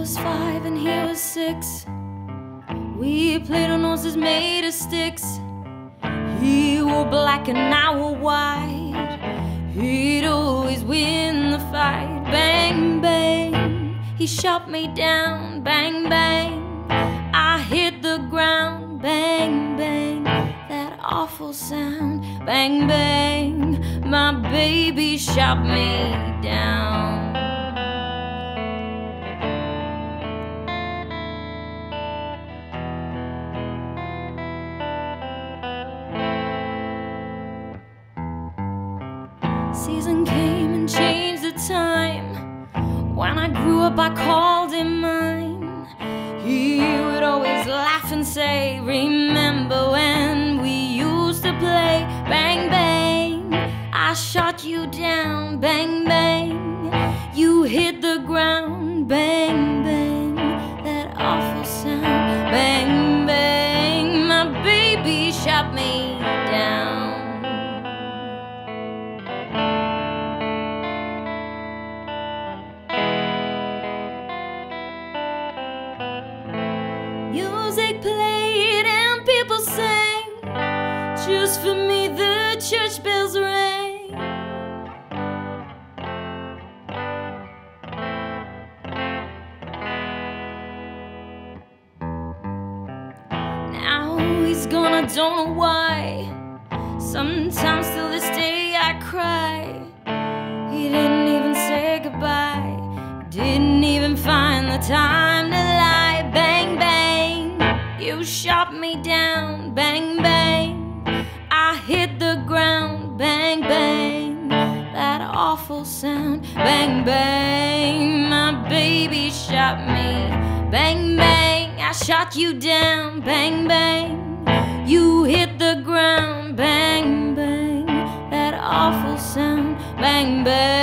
was five and he was six. We played on horses made of sticks. He wore black and I wore white. He'd always win the fight. Bang, bang. He shot me down. Bang, bang. I hit the ground. Bang, bang. That awful sound. Bang, bang. My baby shot me down. Season came and changed the time. When I grew up, I called him mine. He would always laugh and say, Remember when we used to play? Bang, bang. I shot you down. Bang, bang. You hit the ground. Bang, Music played and people sang. Just for me, the church bells rang. Now he's gone, I don't know why. Sometimes till this day I cry. He didn't even say goodbye. Didn't even find the time shot me down, bang, bang. I hit the ground, bang, bang. That awful sound, bang, bang. My baby shot me, bang, bang. I shot you down, bang, bang. You hit the ground, bang, bang. That awful sound, bang, bang.